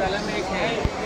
धर्मशाला में एक है।